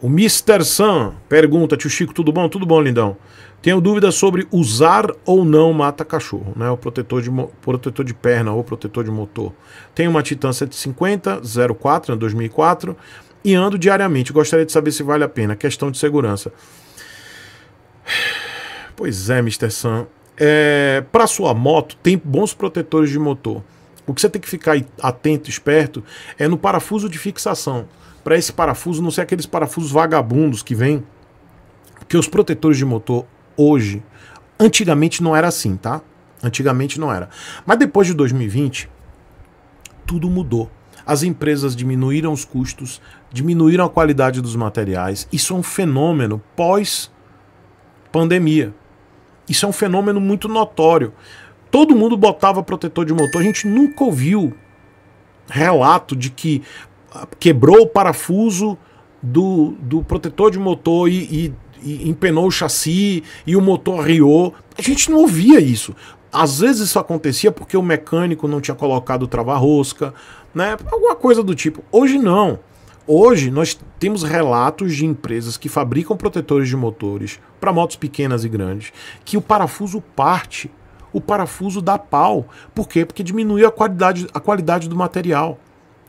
O Mr. Sam pergunta, tio Chico, tudo bom? Tudo bom, lindão? Tenho dúvidas sobre usar ou não mata-cachorro, né? O protetor de, protetor de perna ou protetor de motor. Tenho uma Titan 150 04, né, 2004, e ando diariamente. Gostaria de saber se vale a pena. Questão de segurança. Pois é, Mr. Sam. É, Para sua moto, tem bons protetores de motor. O que você tem que ficar atento, esperto, é no parafuso de fixação. Para esse parafuso não ser aqueles parafusos vagabundos que vêm. Porque os protetores de motor hoje, antigamente não era assim, tá? Antigamente não era. Mas depois de 2020, tudo mudou. As empresas diminuíram os custos, diminuíram a qualidade dos materiais. Isso é um fenômeno pós-pandemia. Isso é um fenômeno muito notório. Todo mundo botava protetor de motor. A gente nunca ouviu relato de que quebrou o parafuso do, do protetor de motor e, e, e empenou o chassi e o motor riou. A gente não ouvia isso. Às vezes isso acontecia porque o mecânico não tinha colocado o trava-rosca, né? Alguma coisa do tipo. Hoje não. Hoje nós temos relatos de empresas que fabricam protetores de motores para motos pequenas e grandes, que o parafuso parte, o parafuso dá pau. Por quê? Porque diminuiu a qualidade, a qualidade do material.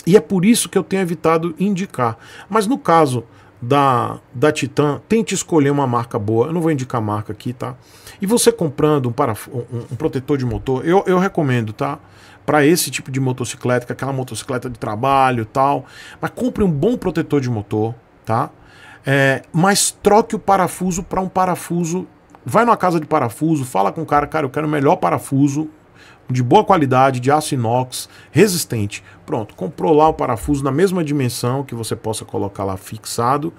E é por isso que eu tenho evitado indicar. Mas no caso da, da Titan, tente escolher uma marca boa. Eu não vou indicar marca aqui, tá? E você comprando um, paraf um, um protetor de motor, eu, eu recomendo, tá? para esse tipo de motocicleta, é aquela motocicleta de trabalho tal. Mas compre um bom protetor de motor, tá? É, mas troque o parafuso para um parafuso. Vai numa casa de parafuso, fala com o cara, cara, eu quero o melhor parafuso, de boa qualidade, de aço inox, resistente. Pronto, comprou lá o parafuso na mesma dimensão que você possa colocar lá fixado.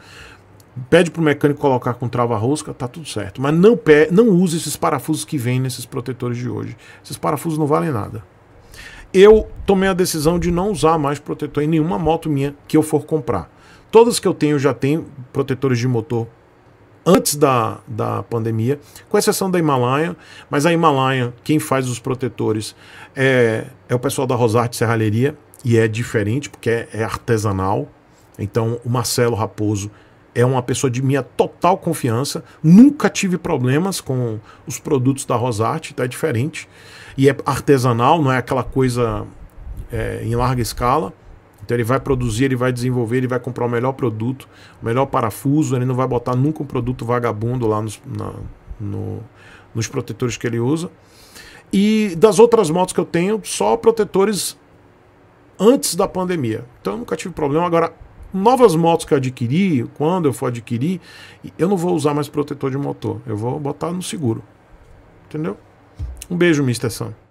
Pede para o mecânico colocar com trava-rosca, tá tudo certo. Mas não, não use esses parafusos que vêm nesses protetores de hoje. Esses parafusos não valem nada eu tomei a decisão de não usar mais protetor em nenhuma moto minha que eu for comprar. Todas que eu tenho já tenho protetores de motor antes da, da pandemia, com exceção da Himalaia, mas a Himalaia, quem faz os protetores é, é o pessoal da Rosarte Serralheria, e é diferente porque é, é artesanal. Então o Marcelo Raposo é uma pessoa de minha total confiança. Nunca tive problemas com os produtos da Rosarte, tá? É diferente e é artesanal, não é aquela coisa é, em larga escala. Então ele vai produzir, ele vai desenvolver, ele vai comprar o melhor produto, o melhor parafuso, ele não vai botar nunca um produto vagabundo lá nos, na, no, nos protetores que ele usa. E das outras motos que eu tenho, só protetores antes da pandemia. Então eu nunca tive problema. Agora, novas motos que eu adquiri, quando eu for adquirir, eu não vou usar mais protetor de motor. Eu vou botar no seguro. Entendeu? Um beijo, Mr. Sam.